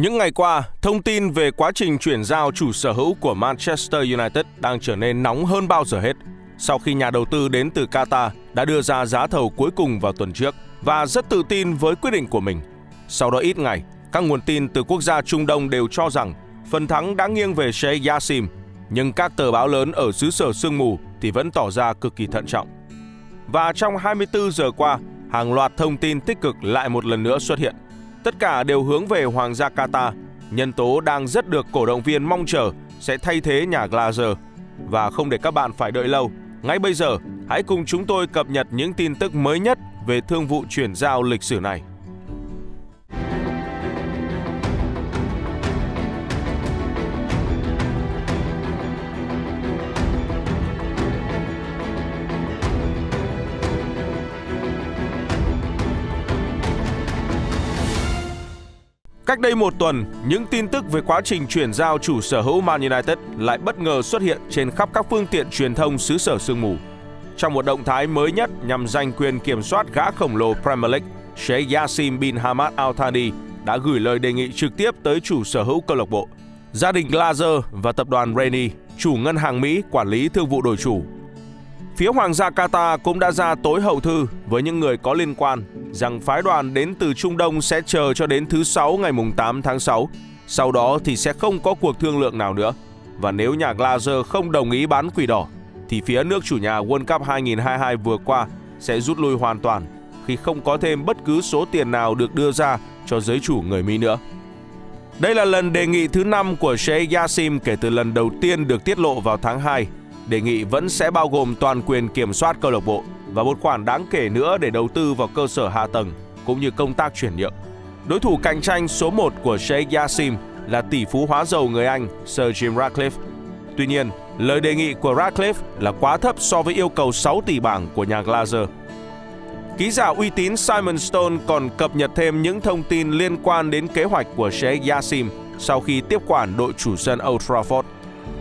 Những ngày qua, thông tin về quá trình chuyển giao chủ sở hữu của Manchester United đang trở nên nóng hơn bao giờ hết. Sau khi nhà đầu tư đến từ Qatar đã đưa ra giá thầu cuối cùng vào tuần trước và rất tự tin với quyết định của mình. Sau đó ít ngày, các nguồn tin từ quốc gia Trung Đông đều cho rằng phần thắng đã nghiêng về Sheikh Yassim, nhưng các tờ báo lớn ở xứ sở sương mù thì vẫn tỏ ra cực kỳ thận trọng. Và trong 24 giờ qua, hàng loạt thông tin tích cực lại một lần nữa xuất hiện – Tất cả đều hướng về Hoàng gia Qatar, nhân tố đang rất được cổ động viên mong chờ sẽ thay thế nhà Glazer. Và không để các bạn phải đợi lâu, ngay bây giờ hãy cùng chúng tôi cập nhật những tin tức mới nhất về thương vụ chuyển giao lịch sử này. Cách đây một tuần, những tin tức về quá trình chuyển giao chủ sở hữu Man United lại bất ngờ xuất hiện trên khắp các phương tiện truyền thông xứ sở sương mù. Trong một động thái mới nhất nhằm giành quyền kiểm soát gã khổng lồ Premier League, Sheikh Yassim bin Hamad Al Thani đã gửi lời đề nghị trực tiếp tới chủ sở hữu câu lạc bộ. Gia đình Glazer và tập đoàn Rainy, chủ ngân hàng Mỹ quản lý thương vụ đổi chủ Phía Hoàng gia Qatar cũng đã ra tối hậu thư với những người có liên quan rằng phái đoàn đến từ Trung Đông sẽ chờ cho đến thứ Sáu ngày 8 tháng 6. Sau đó thì sẽ không có cuộc thương lượng nào nữa. Và nếu nhà Glazer không đồng ý bán quỷ đỏ, thì phía nước chủ nhà World Cup 2022 vừa qua sẽ rút lui hoàn toàn khi không có thêm bất cứ số tiền nào được đưa ra cho giới chủ người Mỹ nữa. Đây là lần đề nghị thứ 5 của Sheikh Yassim kể từ lần đầu tiên được tiết lộ vào tháng 2 đề nghị vẫn sẽ bao gồm toàn quyền kiểm soát câu lạc bộ và một khoản đáng kể nữa để đầu tư vào cơ sở hạ tầng cũng như công tác chuyển nhượng. Đối thủ cạnh tranh số 1 của Sheikh Yassim là tỷ phú hóa dầu người Anh Sir Jim Ratcliffe. Tuy nhiên, lời đề nghị của Ratcliffe là quá thấp so với yêu cầu 6 tỷ bảng của nhà Glazer. Ký giả uy tín Simon Stone còn cập nhật thêm những thông tin liên quan đến kế hoạch của Sheikh Yassim sau khi tiếp quản đội chủ sân Old Trafford.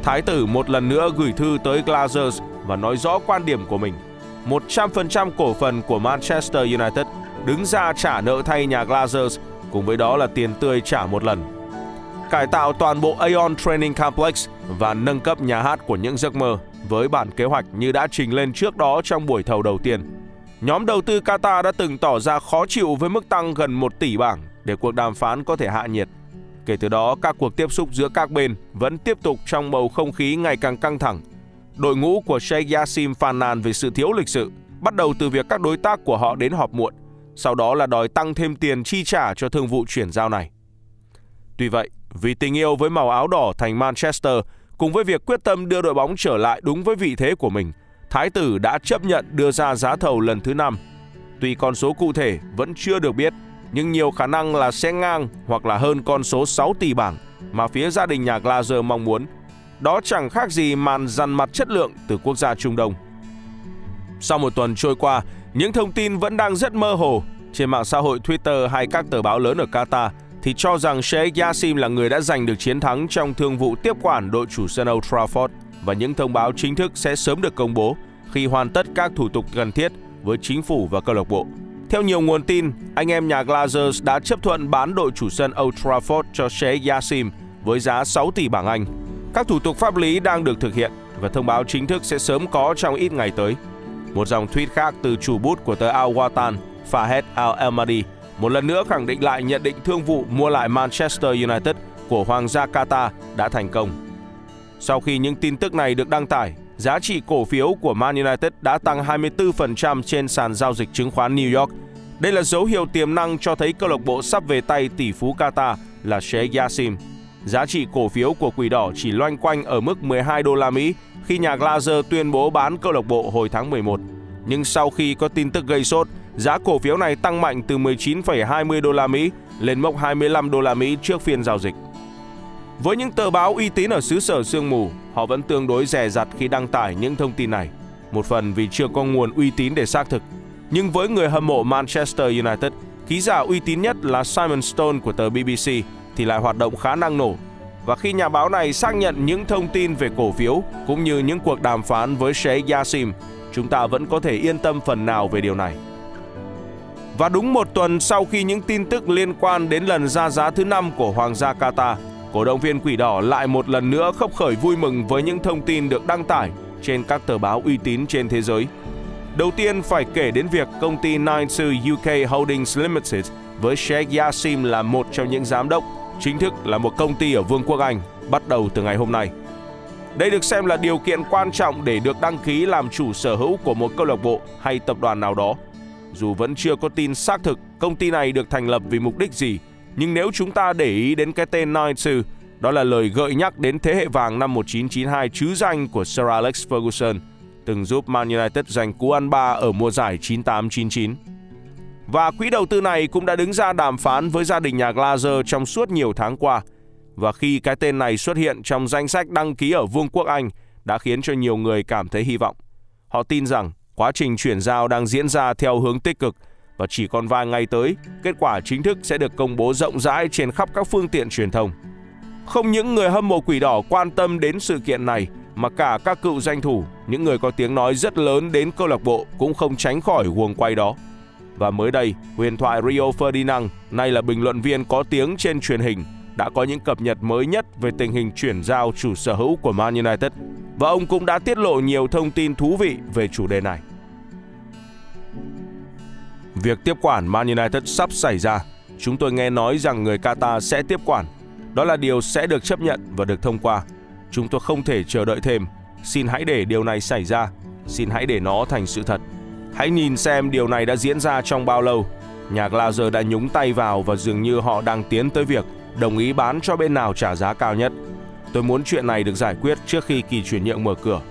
Thái tử một lần nữa gửi thư tới Glazers và nói rõ quan điểm của mình. 100% cổ phần của Manchester United đứng ra trả nợ thay nhà Glazers, cùng với đó là tiền tươi trả một lần. Cải tạo toàn bộ Aeon Training Complex và nâng cấp nhà hát của những giấc mơ với bản kế hoạch như đã trình lên trước đó trong buổi thầu đầu tiên. Nhóm đầu tư Qatar đã từng tỏ ra khó chịu với mức tăng gần 1 tỷ bảng để cuộc đàm phán có thể hạ nhiệt. Kể từ đó, các cuộc tiếp xúc giữa các bên vẫn tiếp tục trong bầu không khí ngày càng căng thẳng. Đội ngũ của Sheikh Yassim phàn nàn về sự thiếu lịch sự, bắt đầu từ việc các đối tác của họ đến họp muộn, sau đó là đòi tăng thêm tiền chi trả cho thương vụ chuyển giao này. Tuy vậy, vì tình yêu với màu áo đỏ thành Manchester cùng với việc quyết tâm đưa đội bóng trở lại đúng với vị thế của mình, Thái tử đã chấp nhận đưa ra giá thầu lần thứ năm. Tuy con số cụ thể vẫn chưa được biết, nhưng nhiều khả năng là sẽ ngang hoặc là hơn con số 6 tỷ bảng mà phía gia đình nhà Glazer mong muốn. Đó chẳng khác gì màn dằn mặt chất lượng từ quốc gia Trung Đông. Sau một tuần trôi qua, những thông tin vẫn đang rất mơ hồ. Trên mạng xã hội Twitter hay các tờ báo lớn ở Qatar thì cho rằng Sheikh Yassim là người đã giành được chiến thắng trong thương vụ tiếp quản đội chủ sân Old Trafford và những thông báo chính thức sẽ sớm được công bố khi hoàn tất các thủ tục cần thiết với chính phủ và câu lạc bộ. Theo nhiều nguồn tin, anh em nhà Glazers đã chấp thuận bán đội chủ sân Old Trafford cho Sheikh Yassim với giá 6 tỷ bảng Anh. Các thủ tục pháp lý đang được thực hiện và thông báo chính thức sẽ sớm có trong ít ngày tới. Một dòng tweet khác từ chủ bút của tờ Al Watan, Fahed Al-Elmadi, một lần nữa khẳng định lại nhận định thương vụ mua lại Manchester United của Hoàng gia Qatar đã thành công. Sau khi những tin tức này được đăng tải, giá trị cổ phiếu của Man United đã tăng 24% trên sàn giao dịch chứng khoán New York. Đây là dấu hiệu tiềm năng cho thấy câu lạc bộ sắp về tay tỷ phú Qatar là Sheikh Yassim. Giá trị cổ phiếu của Quỷ Đỏ chỉ loanh quanh ở mức 12 đô la Mỹ khi nhà Glazer tuyên bố bán câu lạc bộ hồi tháng 11. Nhưng sau khi có tin tức gây sốt, giá cổ phiếu này tăng mạnh từ 19,20 đô la Mỹ lên mốc 25 đô la Mỹ trước phiên giao dịch. Với những tờ báo uy tín ở xứ sở sương mù, họ vẫn tương đối rẻ rặt khi đăng tải những thông tin này. Một phần vì chưa có nguồn uy tín để xác thực. Nhưng với người hâm mộ Manchester United, ký giả uy tín nhất là Simon Stone của tờ BBC thì lại hoạt động khá năng nổ. Và khi nhà báo này xác nhận những thông tin về cổ phiếu cũng như những cuộc đàm phán với Sheikh Yassim, chúng ta vẫn có thể yên tâm phần nào về điều này. Và đúng một tuần sau khi những tin tức liên quan đến lần ra giá thứ năm của Hoàng gia Qatar, cổ động viên Quỷ Đỏ lại một lần nữa khóc khởi vui mừng với những thông tin được đăng tải trên các tờ báo uy tín trên thế giới. Đầu tiên phải kể đến việc công ty Nine UK Holdings Limited với Sheikh Yassim là một trong những giám đốc, chính thức là một công ty ở Vương quốc Anh, bắt đầu từ ngày hôm nay. Đây được xem là điều kiện quan trọng để được đăng ký làm chủ sở hữu của một câu lạc bộ hay tập đoàn nào đó. Dù vẫn chưa có tin xác thực công ty này được thành lập vì mục đích gì, nhưng nếu chúng ta để ý đến cái tên Nine đó là lời gợi nhắc đến thế hệ vàng năm 1992 chứ danh của Sir Alex Ferguson, từng giúp Man United giành cú ăn ba ở mùa giải 98-99. Và quỹ đầu tư này cũng đã đứng ra đàm phán với gia đình nhà Glazer trong suốt nhiều tháng qua. Và khi cái tên này xuất hiện trong danh sách đăng ký ở Vương quốc Anh đã khiến cho nhiều người cảm thấy hy vọng. Họ tin rằng quá trình chuyển giao đang diễn ra theo hướng tích cực và chỉ còn vài ngày tới, kết quả chính thức sẽ được công bố rộng rãi trên khắp các phương tiện truyền thông. Không những người hâm mộ quỷ đỏ quan tâm đến sự kiện này mà cả các cựu danh thủ, những người có tiếng nói rất lớn đến câu lạc bộ cũng không tránh khỏi guồng quay đó. Và mới đây, huyền thoại Rio Ferdinand, nay là bình luận viên có tiếng trên truyền hình, đã có những cập nhật mới nhất về tình hình chuyển giao chủ sở hữu của Man United và ông cũng đã tiết lộ nhiều thông tin thú vị về chủ đề này. Việc tiếp quản Man United sắp xảy ra. Chúng tôi nghe nói rằng người Qatar sẽ tiếp quản. Đó là điều sẽ được chấp nhận và được thông qua. Chúng tôi không thể chờ đợi thêm. Xin hãy để điều này xảy ra. Xin hãy để nó thành sự thật. Hãy nhìn xem điều này đã diễn ra trong bao lâu. Nhà Glazer đã nhúng tay vào và dường như họ đang tiến tới việc đồng ý bán cho bên nào trả giá cao nhất. Tôi muốn chuyện này được giải quyết trước khi kỳ chuyển nhượng mở cửa.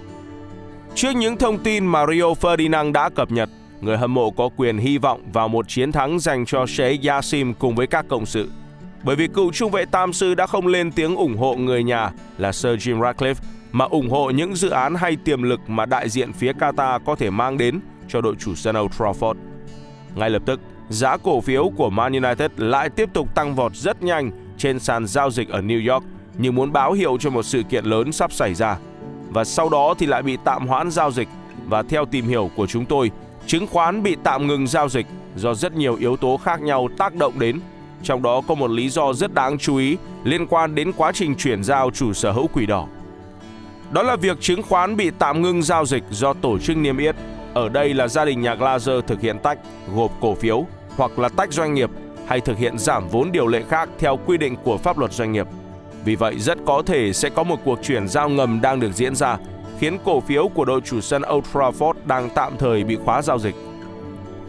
Trước những thông tin mà Rio Ferdinand đã cập nhật, người hâm mộ có quyền hy vọng vào một chiến thắng dành cho Sheikh Yassim cùng với các cộng sự. Bởi vì cựu trung vệ Tam Sư đã không lên tiếng ủng hộ người nhà là Sir Jim Ratcliffe mà ủng hộ những dự án hay tiềm lực mà đại diện phía Qatar có thể mang đến cho đội chủ sân Old Trafford. Ngay lập tức, giá cổ phiếu của Man United lại tiếp tục tăng vọt rất nhanh trên sàn giao dịch ở New York như muốn báo hiệu cho một sự kiện lớn sắp xảy ra. Và sau đó thì lại bị tạm hoãn giao dịch và theo tìm hiểu của chúng tôi, chứng khoán bị tạm ngừng giao dịch do rất nhiều yếu tố khác nhau tác động đến. Trong đó có một lý do rất đáng chú ý liên quan đến quá trình chuyển giao chủ sở hữu quỷ đỏ. Đó là việc chứng khoán bị tạm ngưng giao dịch do tổ chức niêm yết. Ở đây là gia đình nhà Glazer thực hiện tách, gộp cổ phiếu hoặc là tách doanh nghiệp hay thực hiện giảm vốn điều lệ khác theo quy định của pháp luật doanh nghiệp. Vì vậy rất có thể sẽ có một cuộc chuyển giao ngầm đang được diễn ra, khiến cổ phiếu của đội chủ sân Old Trafford đang tạm thời bị khóa giao dịch.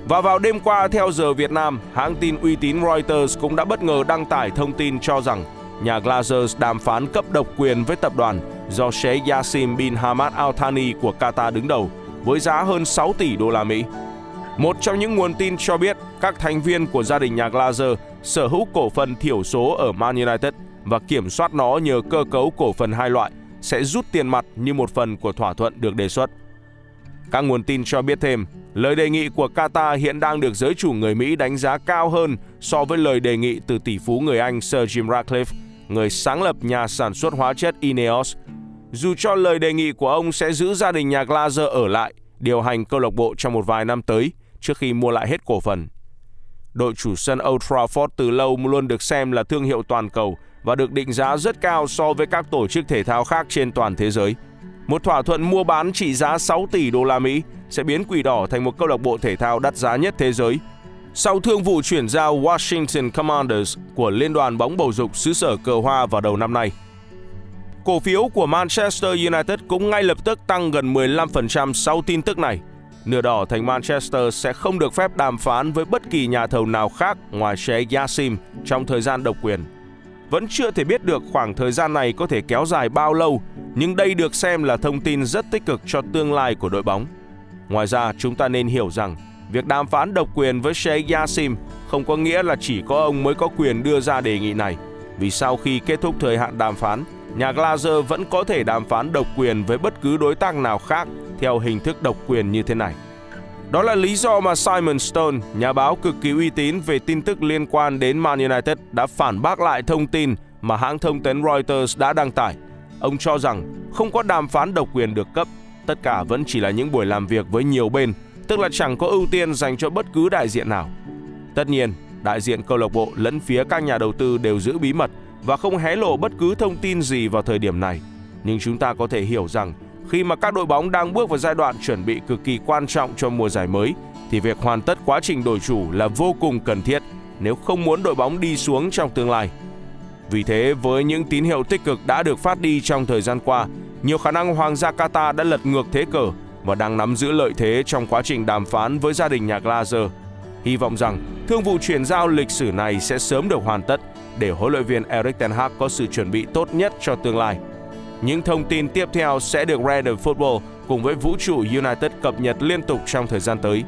Và vào đêm qua theo giờ Việt Nam, hãng tin uy tín Reuters cũng đã bất ngờ đăng tải thông tin cho rằng nhà Glazers đàm phán cấp độc quyền với tập đoàn do Sheikh Yassim bin Hamad Al Thani của Qatar đứng đầu với giá hơn 6 tỷ đô la Mỹ. Một trong những nguồn tin cho biết các thành viên của gia đình nhà Glazer sở hữu cổ phần thiểu số ở Man United và kiểm soát nó nhờ cơ cấu cổ phần hai loại sẽ rút tiền mặt như một phần của thỏa thuận được đề xuất. Các nguồn tin cho biết thêm, lời đề nghị của Qatar hiện đang được giới chủ người Mỹ đánh giá cao hơn so với lời đề nghị từ tỷ phú người Anh Sir Jim Ratcliffe, người sáng lập nhà sản xuất hóa chất Ineos. Dù cho lời đề nghị của ông sẽ giữ gia đình nhà Glazer ở lại, điều hành câu lạc bộ trong một vài năm tới – trước khi mua lại hết cổ phần. Đội chủ sân Old Trafford từ lâu luôn được xem là thương hiệu toàn cầu và được định giá rất cao so với các tổ chức thể thao khác trên toàn thế giới. Một thỏa thuận mua bán trị giá 6 tỷ đô la Mỹ sẽ biến Quỷ Đỏ thành một câu lạc bộ thể thao đắt giá nhất thế giới. Sau thương vụ chuyển giao Washington Commanders của Liên đoàn bóng bầu dục xứ sở cờ hoa vào đầu năm nay. Cổ phiếu của Manchester United cũng ngay lập tức tăng gần 15% sau tin tức này – Nửa đỏ thành Manchester sẽ không được phép đàm phán với bất kỳ nhà thầu nào khác ngoài Sheikh Yassim trong thời gian độc quyền. Vẫn chưa thể biết được khoảng thời gian này có thể kéo dài bao lâu, nhưng đây được xem là thông tin rất tích cực cho tương lai của đội bóng. Ngoài ra, chúng ta nên hiểu rằng việc đàm phán độc quyền với Sheikh Yassim không có nghĩa là chỉ có ông mới có quyền đưa ra đề nghị này, vì sau khi kết thúc thời hạn đàm phán, nhà Glazer vẫn có thể đàm phán độc quyền với bất cứ đối tác nào khác theo hình thức độc quyền như thế này. Đó là lý do mà Simon Stone, nhà báo cực kỳ uy tín về tin tức liên quan đến Man United đã phản bác lại thông tin mà hãng thông tấn Reuters đã đăng tải. Ông cho rằng không có đàm phán độc quyền được cấp, tất cả vẫn chỉ là những buổi làm việc với nhiều bên, tức là chẳng có ưu tiên dành cho bất cứ đại diện nào. Tất nhiên, đại diện câu lạc bộ lẫn phía các nhà đầu tư đều giữ bí mật và không hé lộ bất cứ thông tin gì vào thời điểm này. Nhưng chúng ta có thể hiểu rằng khi mà các đội bóng đang bước vào giai đoạn chuẩn bị cực kỳ quan trọng cho mùa giải mới thì việc hoàn tất quá trình đổi chủ là vô cùng cần thiết nếu không muốn đội bóng đi xuống trong tương lai. Vì thế, với những tín hiệu tích cực đã được phát đi trong thời gian qua, nhiều khả năng Hoàng gia Qatar đã lật ngược thế cờ và đang nắm giữ lợi thế trong quá trình đàm phán với gia đình nhà Glazer. Hy vọng rằng thương vụ chuyển giao lịch sử này sẽ sớm được hoàn tất để huấn luyện viên Erik ten Hag có sự chuẩn bị tốt nhất cho tương lai. Những thông tin tiếp theo sẽ được Random Football cùng với vũ trụ United cập nhật liên tục trong thời gian tới.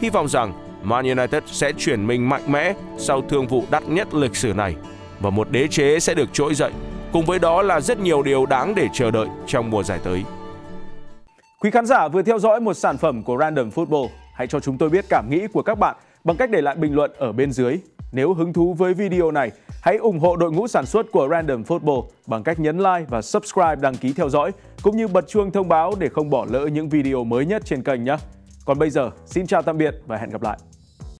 Hy vọng rằng Man United sẽ chuyển mình mạnh mẽ sau thương vụ đắt nhất lịch sử này và một đế chế sẽ được trỗi dậy. Cùng với đó là rất nhiều điều đáng để chờ đợi trong mùa giải tới. Quý khán giả vừa theo dõi một sản phẩm của Random Football. Hãy cho chúng tôi biết cảm nghĩ của các bạn bằng cách để lại bình luận ở bên dưới. Nếu hứng thú với video này, hãy ủng hộ đội ngũ sản xuất của Random Football bằng cách nhấn like và subscribe đăng ký theo dõi, cũng như bật chuông thông báo để không bỏ lỡ những video mới nhất trên kênh nhé. Còn bây giờ, xin chào tạm biệt và hẹn gặp lại.